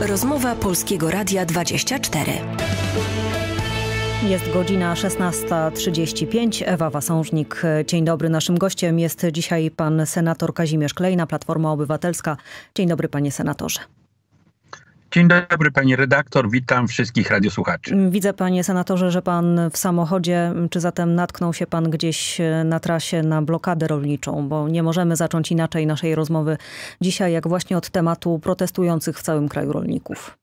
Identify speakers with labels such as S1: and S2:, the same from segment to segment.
S1: Rozmowa Polskiego Radia 24.
S2: Jest godzina 16.35. Ewa Wasążnik, dzień dobry. Naszym gościem jest dzisiaj pan senator Kazimierz Klejna, Platforma Obywatelska. Dzień dobry panie senatorze.
S3: Dzień dobry pani redaktor, witam wszystkich radiosłuchaczy.
S2: Widzę panie senatorze, że pan w samochodzie, czy zatem natknął się pan gdzieś na trasie na blokadę rolniczą, bo nie możemy zacząć inaczej naszej rozmowy dzisiaj, jak właśnie od tematu protestujących w całym kraju rolników.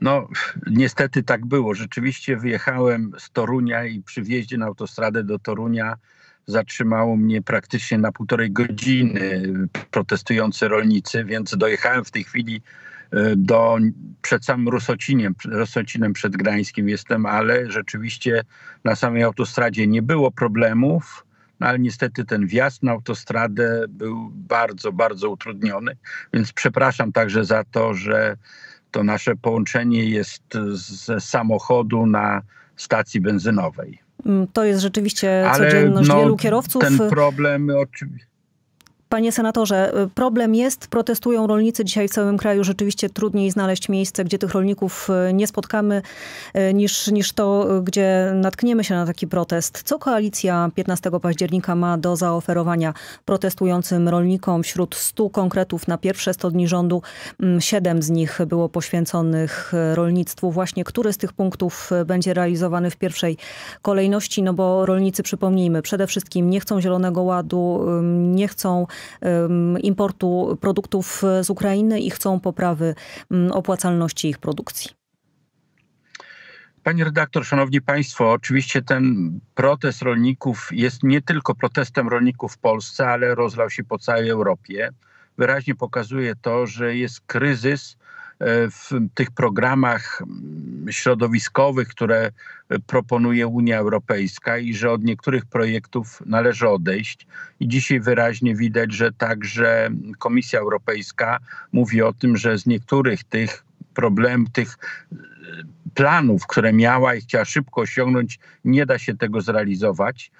S3: No, niestety tak było. Rzeczywiście wyjechałem z Torunia i przy wjeździe na autostradę do Torunia zatrzymało mnie praktycznie na półtorej godziny protestujący rolnicy, więc dojechałem w tej chwili e, do, przed samym Rosociniem, Rosocinem przed Gdańskim jestem, ale rzeczywiście na samej autostradzie nie było problemów. No ale niestety ten wjazd na autostradę był bardzo, bardzo utrudniony, więc przepraszam także za to, że to nasze połączenie jest ze samochodu na stacji benzynowej.
S2: Mm, to jest rzeczywiście Ale codzienność no, wielu kierowców.
S3: Ten problem oczywiście
S2: Panie senatorze, y, problem jest, protestują rolnicy dzisiaj w całym kraju. Rzeczywiście trudniej znaleźć miejsce, gdzie tych rolników y, nie spotkamy, y, niż, niż to, gdzie natkniemy się na taki protest. Co koalicja 15 października ma do zaoferowania protestującym rolnikom? Wśród 100 konkretów na pierwsze 100 dni rządu, 7 mm, z nich było poświęconych rolnictwu. Właśnie który z tych punktów będzie realizowany w pierwszej kolejności? No bo rolnicy, przypomnijmy, przede wszystkim nie chcą Zielonego Ładu, nie chcą importu produktów z Ukrainy i chcą poprawy opłacalności ich produkcji.
S3: Pani redaktor, szanowni państwo, oczywiście ten protest rolników jest nie tylko protestem rolników w Polsce, ale rozlał się po całej Europie. Wyraźnie pokazuje to, że jest kryzys w tych programach środowiskowych, które proponuje Unia Europejska i że od niektórych projektów należy odejść. I dzisiaj wyraźnie widać, że także Komisja Europejska mówi o tym, że z niektórych tych problemów, tych e, planów, które miała i chciała szybko osiągnąć, nie da się tego zrealizować.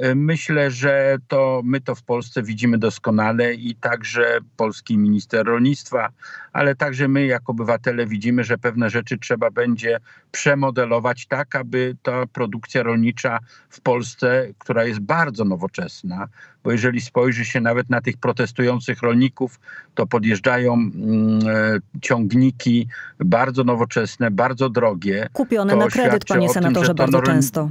S3: E, myślę, że to my to w Polsce widzimy doskonale i także polski minister rolnictwa, ale także my jako obywatele widzimy, że pewne rzeczy trzeba będzie przemodelować tak, aby ta produkcja rolnicza w Polsce, która jest bardzo nowoczesna, bo jeżeli spojrzy się nawet na tych protestujących rolników, to podjeżdżają mm, e, ciągniki bardzo nowoczesne, bardzo drogie.
S2: Kupione na kredyt, panie senatorze, tym, bardzo często.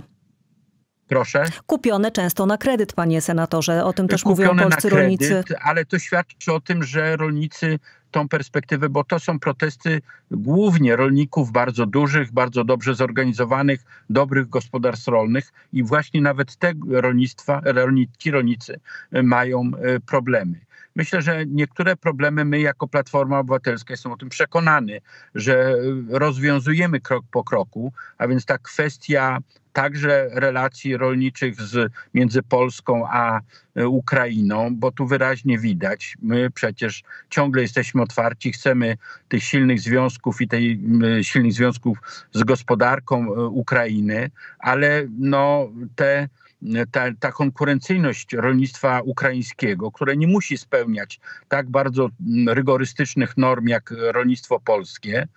S3: Proszę.
S2: Kupione często na kredyt, panie senatorze. O tym też Kupione mówią polscy
S3: kredyt,
S2: rolnicy.
S3: Ale to świadczy o tym, że rolnicy tą perspektywę, bo to są protesty głównie rolników bardzo dużych, bardzo dobrze zorganizowanych, dobrych gospodarstw rolnych i właśnie nawet te rolnictwa, rolnicy, rolnicy mają e, problemy. Myślę, że niektóre problemy my jako Platforma Obywatelska jestem o tym przekonany, że rozwiązujemy krok po kroku, a więc ta kwestia także relacji rolniczych z, między Polską a e, Ukrainą, bo tu wyraźnie widać, my przecież ciągle jesteśmy otwarci, chcemy tych silnych związków i tej silnych związków z gospodarką e, Ukrainy, ale no te ta, ta, konkurencyjność rolnictwa ukraińskiego, które nie musi spełniać tak bardzo rygorystycznych norm jak rolnictwo polskie,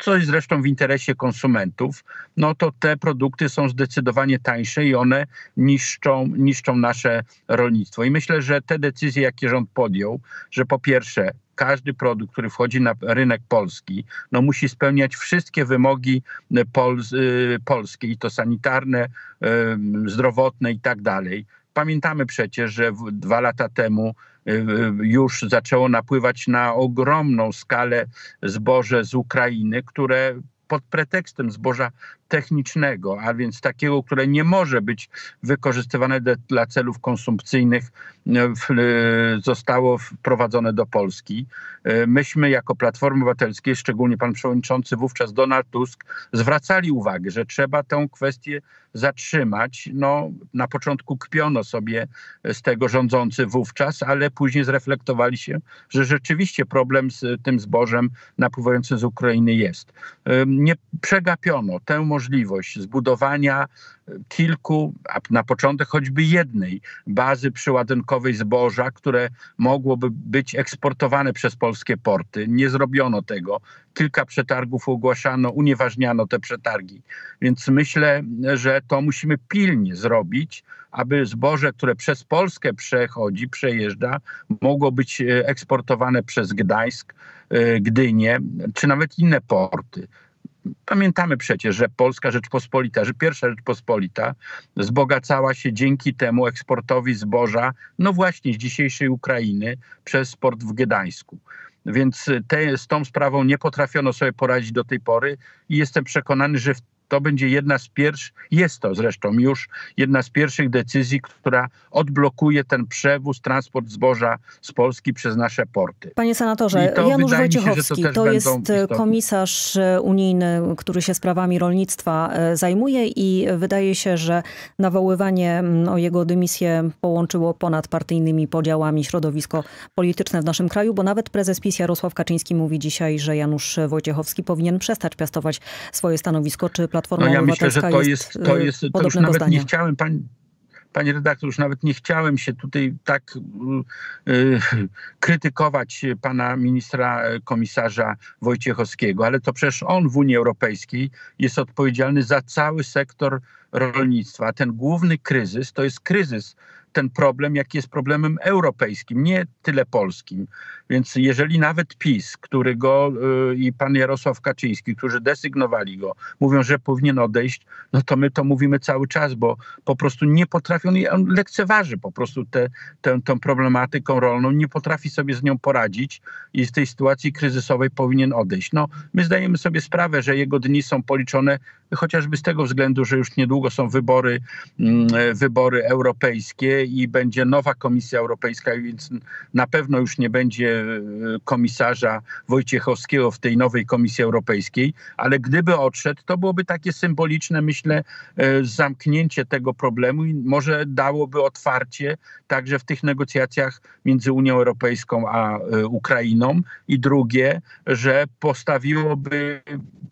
S3: co jest zresztą w interesie konsumentów, no to te produkty są zdecydowanie tańsze i one niszczą, niszczą nasze rolnictwo. I myślę, że te decyzje, jakie rząd podjął, że po pierwsze każdy produkt, który wchodzi na rynek polski, no musi spełniać wszystkie wymogi pol, y, polskie i to sanitarne, zdrowotne i tak dalej. Pamiętamy przecież, że dwa lata temu y, y, już zaczęło napływać na ogromną skalę zboże z Ukrainy, które pod pretekstem zboża technicznego, a więc takiego, które nie może być wykorzystywane de, dla celów konsumpcyjnych, e, w, e, zostało wprowadzone do Polski. E, myśmy jako Platforma Obywatelskiej, szczególnie pan przewodniczący wówczas Donald Tusk, zwracali uwagę, że trzeba tę kwestię zatrzymać. No, na początku kpiono sobie z tego rządzący wówczas, ale później zreflektowali się, że rzeczywiście problem z tym zbożem napływającym z Ukrainy jest. nie przegapiono tę możliwość zbudowania kilku, a na początek choćby jednej bazy przyładunkowej zboża, które mogłoby być eksportowane przez polskie porty. Nie zrobiono tego. Kilka przetargów ogłaszano, unieważniano te przetargi. Więc myślę, że to musimy pilnie zrobić, aby zboże, które przez Polskę przechodzi, przejeżdża, mogło być e, eksportowane przez Gdańsk, e, Gdynię, czy nawet inne porty. Pamiętamy przecież, że Polska Rzeczpospolita, że pierwsza Rzeczpospolita wzbogacała się dzięki temu eksportowi zboża, no właśnie z dzisiejszej Ukrainy przez port w Gdańsku. Więc te, z tą sprawą nie potrafiono sobie poradzić do tej pory i jestem przekonany, że w to będzie jedna z pierwszych, jest to zresztą już jedna z pierwszych decyzji, która odblokuje ten przewóz, transport zboża z Polski przez nasze porty.
S2: Panie senatorze, Janusz Wojciechowski się, to, to jest komisarz e, unijny, który się sprawami rolnictwa e, zajmuje i wydaje się, że nawoływanie o jego dymisję połączyło ponad partyjnymi podziałami środowisko polityczne w naszym kraju, bo nawet prezes PiS Jarosław Kaczyński mówi dzisiaj, że Janusz Wojciechowski powinien przestać piastować swoje stanowisko. Czy No ja myślę, że to jest, to y, jest to już
S3: nawet
S2: zdania.
S3: nie chciałem, pani, Panie redaktor, już nawet nie chciałem się tutaj tak y, y, krytykować pana ministra e, komisarza Wojciechowskiego, ale to przecież on w Unii Europejskiej jest odpowiedzialny za cały sektor rolnictwa. Ten główny kryzys to jest kryzys ten problem, jaki jest problemem europejskim, nie tyle polskim. Więc jeżeli nawet PiS, który go yy, i pan Jarosław Kaczyński, którzy desygnowali go, mówią, że powinien odejść, no to my to mówimy cały czas, bo po prostu nie potrafią, on lekceważy po prostu tę te, tę problematyką rolną, nie potrafi sobie z nią poradzić i z tej sytuacji kryzysowej powinien odejść. No, my zdajemy sobie sprawę, że jego dni są policzone chociażby z tego względu, że już niedługo są wybory, mm, wybory europejskie i będzie nowa Komisja Europejska, więc na pewno już nie będzie e, komisarza Wojciechowskiego w tej nowej Komisji Europejskiej, ale gdyby odszedł, to byłoby takie symboliczne, myślę, e, zamknięcie tego problemu i może dałoby otwarcie także w tych negocjacjach między Unią Europejską a e, Ukrainą. I drugie, że postawiłoby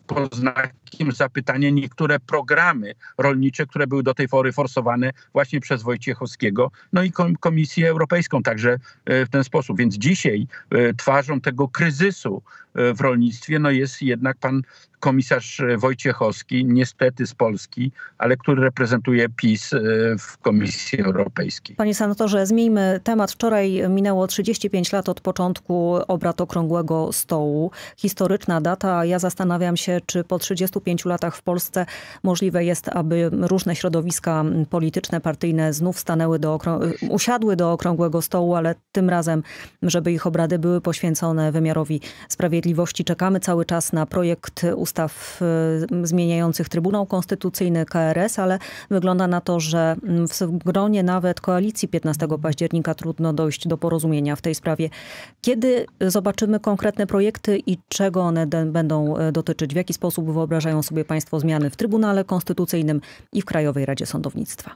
S3: pod znakiem zapytania niektóre programy rolnicze, które były do tej pory forsowane właśnie przez Wojciechowskiego, no i Komisję Europejską także e, w ten sposób. Więc dzisiaj e, twarzą tego kryzysu e, w rolnictwie no jest jednak pan komisarz Wojciechowski, niestety z Polski, ale który reprezentuje PiS w Komisji Europejskiej.
S2: Panie senatorze, zmieńmy temat. Wczoraj minęło 35 lat od początku obrad Okrągłego Stołu. Historyczna data. Ja zastanawiam się, czy po 35 latach w Polsce możliwe jest, aby różne środowiska polityczne, partyjne znów stanęły do usiadły do Okrągłego Stołu, ale tym razem, żeby ich obrady były poświęcone wymiarowi sprawiedliwości. Czekamy cały czas na projekt ustaw y, zmieniających Trybunał Konstytucyjny, KRS, ale wygląda na to, że w gronie nawet koalicji 15 października trudno dojść do porozumienia w tej sprawie. Kiedy zobaczymy konkretne projekty i czego one będą e, dotyczyć? W jaki sposób wyobrażają sobie Państwo zmiany w Trybunale Konstytucyjnym i w Krajowej Radzie Sądownictwa?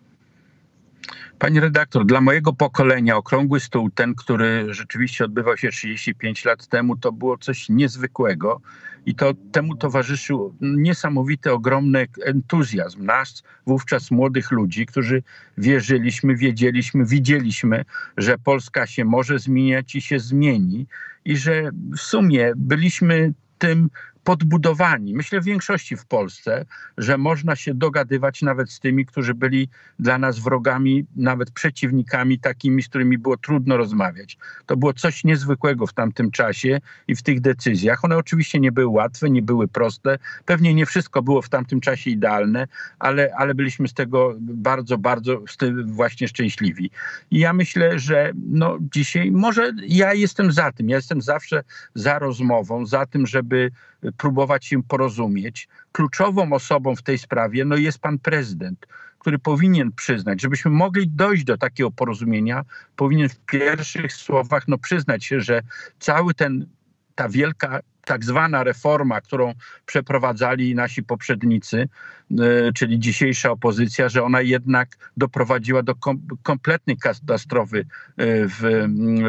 S3: Pani redaktor, dla mojego pokolenia okrągły stół, ten, który rzeczywiście odbywał się 35 lat temu, to było coś niezwykłego i to temu towarzyszył niesamowity, ogromny entuzjazm nas, wówczas młodych ludzi, którzy wierzyliśmy, wiedzieliśmy, widzieliśmy, że Polska się może zmieniać i się zmieni i że w sumie byliśmy tym podbudowani, myślę w większości w Polsce, że można się dogadywać nawet z tymi, którzy byli dla nas wrogami, nawet przeciwnikami takimi, z którymi było trudno rozmawiać. To było coś niezwykłego w tamtym czasie i w tych decyzjach. One oczywiście nie były łatwe, nie były proste. Pewnie nie wszystko było w tamtym czasie idealne, ale, ale byliśmy z tego bardzo, bardzo właśnie szczęśliwi. I ja myślę, że no dzisiaj może ja jestem za tym, ja jestem zawsze za rozmową, za tym, żeby próbować się porozumieć. Kluczową osobą w tej sprawie no, jest pan prezydent, który powinien przyznać, żebyśmy mogli dojść do takiego porozumienia, powinien w pierwszych słowach no, przyznać się, że cały ten, ta wielka tak zwana reforma, którą przeprowadzali nasi poprzednicy, e, czyli dzisiejsza opozycja, że ona jednak doprowadziła do kom kompletnej katastrofy e, w,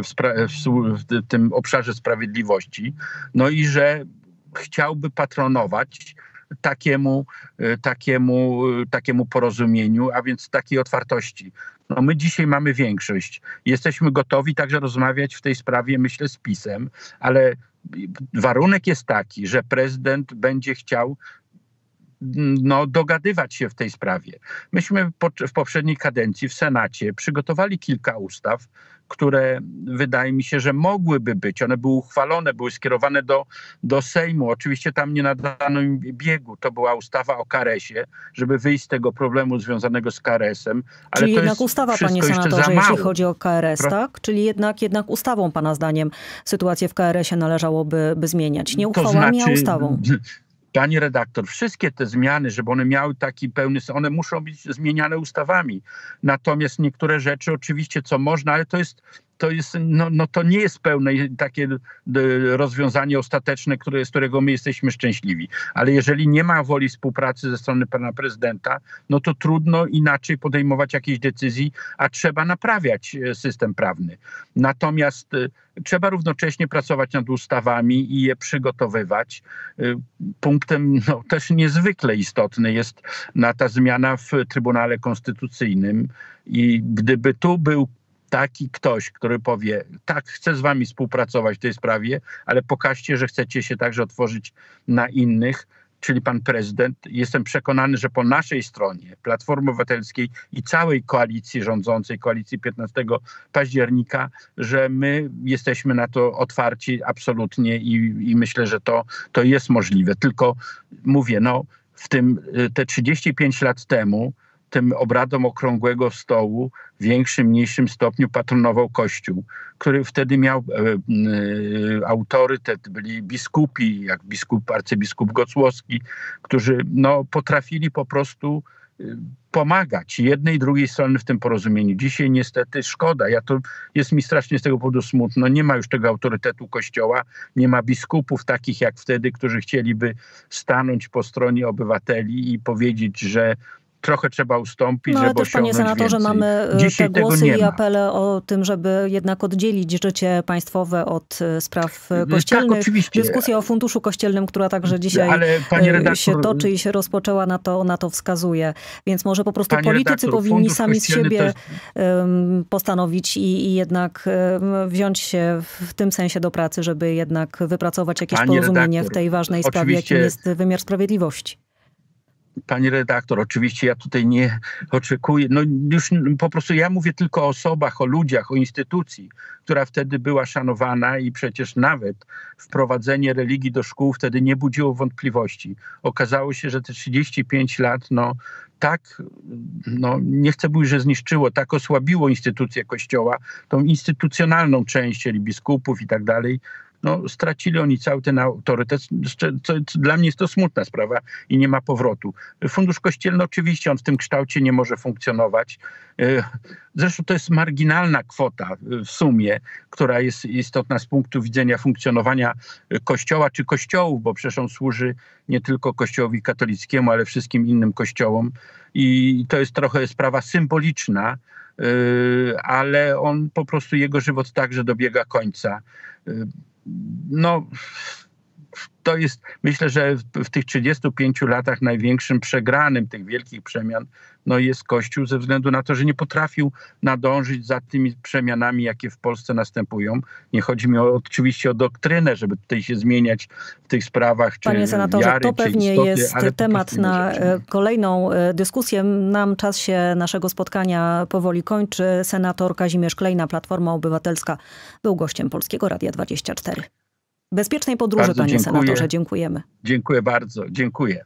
S3: w, w, w tym obszarze sprawiedliwości. No i że chciałby patronować takiemu, takiemu, takiemu porozumieniu, a więc takiej otwartości. No my dzisiaj mamy większość. Jesteśmy gotowi także rozmawiać w tej sprawie, myślę, z PiSem, ale warunek jest taki, że prezydent będzie chciał no, dogadywać się w tej sprawie. Myśmy w poprzedniej kadencji w Senacie przygotowali kilka ustaw, które wydaje mi się, że mogłyby być. One były uchwalone, były skierowane do, do Sejmu. Oczywiście tam nie nadano im biegu. To była ustawa o karesie, żeby wyjść z tego problemu związanego z karesem.
S2: Ale Czyli jednak ustawa, panie senatorze, jeśli chodzi o KRS, Pro... tak? Czyli jednak, jednak ustawą, pana zdaniem, sytuację w KRS-ie należałoby by zmieniać. Nie uchwałami, to znaczy, a ustawą.
S3: Pani redaktor, wszystkie te zmiany, żeby one miały taki pełny, one muszą być zmieniane ustawami. Natomiast niektóre rzeczy oczywiście co można, ale to jest to, jest, no, no to nie jest pełne takie rozwiązanie ostateczne, które, z którego my jesteśmy szczęśliwi. Ale jeżeli nie ma woli współpracy ze strony pana prezydenta, no to trudno inaczej podejmować jakieś decyzji, a trzeba naprawiać e, system prawny. Natomiast e, trzeba równocześnie pracować nad ustawami i je przygotowywać. E, punktem no, też niezwykle istotny jest na ta zmiana w Trybunale Konstytucyjnym. I gdyby tu był taki ktoś, który powie, tak, chcę z wami współpracować w tej sprawie, ale pokażcie, że chcecie się także otworzyć na innych, czyli pan prezydent. Jestem przekonany, że po naszej stronie, Platformy Obywatelskiej i całej koalicji rządzącej, koalicji 15 października, że my jesteśmy na to otwarci absolutnie i, i myślę, że to, to jest możliwe. Tylko mówię, no w tym te 35 lat temu tym obradom okrągłego stołu w większym, mniejszym stopniu patronował Kościół, który wtedy miał e, e, autorytet, byli biskupi, jak biskup, arcybiskup Gocłowski, którzy no, potrafili po prostu e, pomagać jednej i drugiej strony w tym porozumieniu. Dzisiaj niestety szkoda. Ja to jest mi strasznie z tego powodu smutno. Nie ma już tego autorytetu Kościoła, nie ma biskupów takich jak wtedy, którzy chcieliby stanąć po stronie obywateli i powiedzieć, że trochę trzeba ustąpić,
S2: no,
S3: ale żeby
S2: też, panie senatorze,
S3: więcej.
S2: mamy e, Dzisiaj te głosy i apele o tym, żeby jednak oddzielić życie państwowe od e, spraw e, tak, kościelnych. Tak,
S3: oczywiście.
S2: Dyskusja o funduszu kościelnym, która także dzisiaj redaktor, się toczy i się rozpoczęła, na to, na to wskazuje. Więc może po prostu politycy redaktor, powinni sami z siebie jest... postanowić i, i, jednak wziąć się w tym sensie do pracy, żeby jednak wypracować jakieś Pani porozumienie redaktor, w tej ważnej sprawie, jakim jest wymiar sprawiedliwości.
S3: Pani redaktor, oczywiście ja tutaj nie oczekuję, no już po prostu ja mówię tylko o osobach, o ludziach, o instytucji, która wtedy była szanowana i przecież nawet wprowadzenie religii do szkół wtedy nie budziło wątpliwości. Okazało się, że te 35 lat, no tak, no nie chcę mówić, że zniszczyło, tak osłabiło instytucję Kościoła, tą instytucjonalną część, czyli biskupów i tak dalej, no, stracili oni cały ten autorytet. Co, dla mnie jest to smutna sprawa i nie ma powrotu. Fundusz Kościelny oczywiście on w tym kształcie nie może funkcjonować. E, zresztą to jest marginalna kwota w sumie, która jest istotna z punktu widzenia funkcjonowania Kościoła czy kościołów, bo przecież on służy nie tylko Kościołowi katolickiemu, ale wszystkim innym kościołom. I to jest trochę sprawa symboliczna, e, ale on po prostu, jego żywot także dobiega końca. E, no, to jest, myślę, że w, w, tych 35 latach największym przegranym tych wielkich przemian no jest Kościół ze względu na to, że nie potrafił nadążyć za tymi przemianami, jakie w Polsce następują. Nie chodzi mi o, oczywiście o doktrynę, żeby tutaj się zmieniać w tych sprawach. Czy
S2: Panie senatorze,
S3: wiary,
S2: to pewnie
S3: istoty,
S2: jest temat na. E, kolejną e, dyskusję. Nam czas się naszego spotkania powoli kończy. Senator Kazimierz Klejna, Platforma Obywatelska, był gościem Polskiego Radia 24. Bezpiecznej podróży, bardzo panie dziękuję. senatorze. Dziękujemy.
S3: Dziękuję bardzo. Dziękuję.